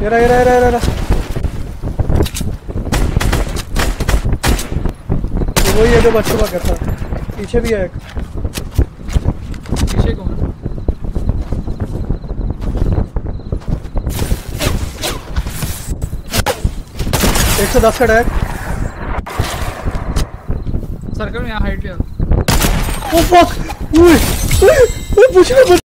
ये रहा ये रहा ये वही है जो बच्चों का कहता पीछे भी है एक। पीछे कौन एक सौ दस का डैक सर्कल में यहाँ हाइट लिया ओ फक ओए ओए ओए पूछ।